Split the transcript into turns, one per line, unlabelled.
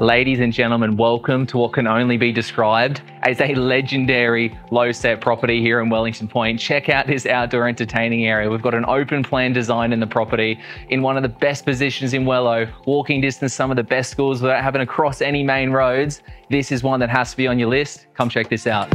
Ladies and gentlemen, welcome to what can only be described as a legendary low set property here in Wellington Point. Check out this outdoor entertaining area. We've got an open plan design in the property in one of the best positions in Wello, walking distance, some of the best schools without having to cross any main roads. This is one that has to be on your list. Come check this out.